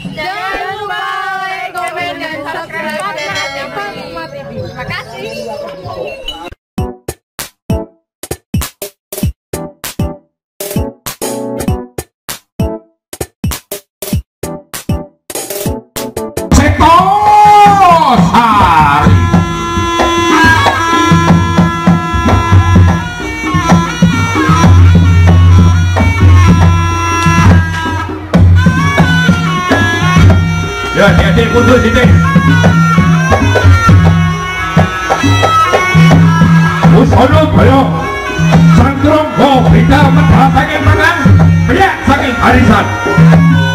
Jangan lupa like, komen, dan subscribe channel TV. Terima kasih. Seto Sari del mundo del dinero. Un solo pueblo, San Tronco, grita, matata, que matan, piensa que.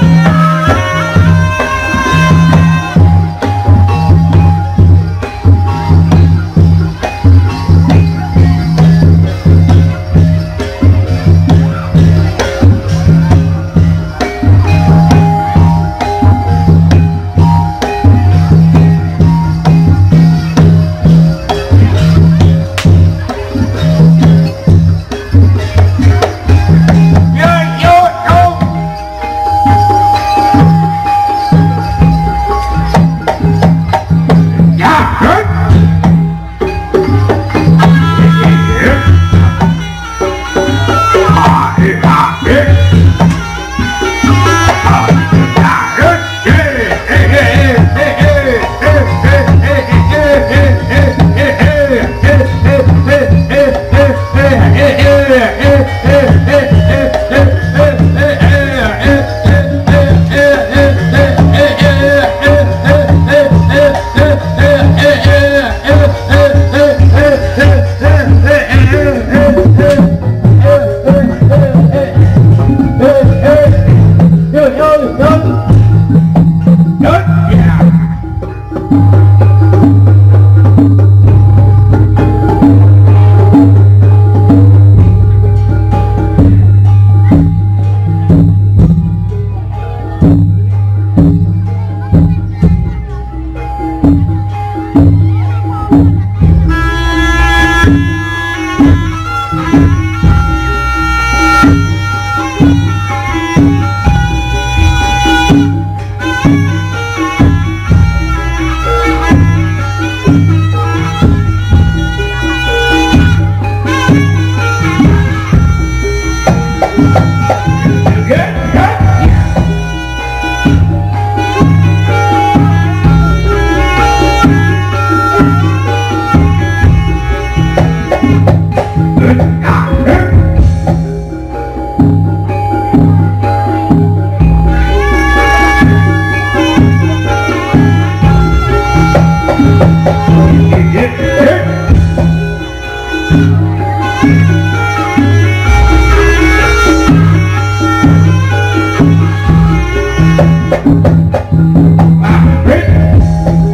Ah, hey.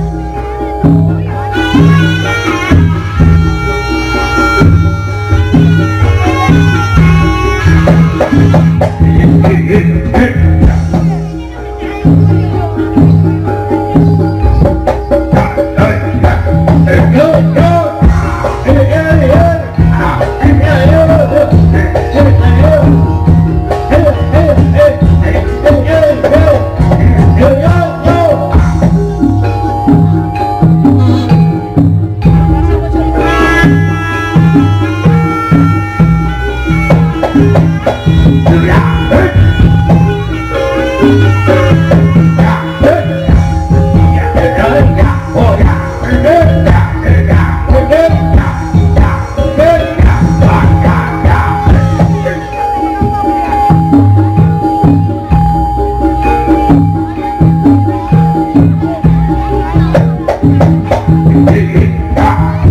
Ah!